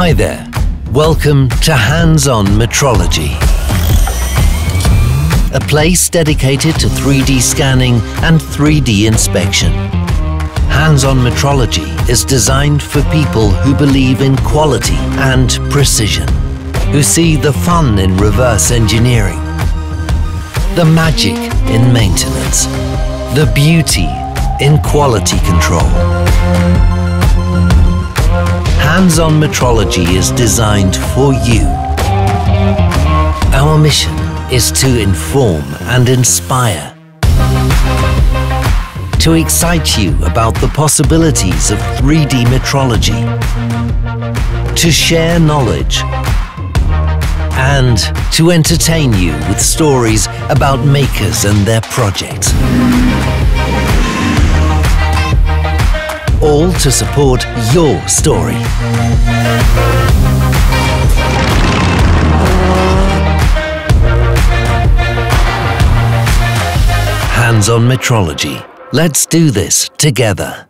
Hi there. Welcome to Hands-On Metrology. A place dedicated to 3D scanning and 3D inspection. Hands-On Metrology is designed for people who believe in quality and precision, who see the fun in reverse engineering, the magic in maintenance, the beauty in quality control. Hands-on metrology is designed for you. Our mission is to inform and inspire. To excite you about the possibilities of 3D metrology. To share knowledge. And to entertain you with stories about makers and their projects. All to support your story. Hands-on metrology. Let's do this together.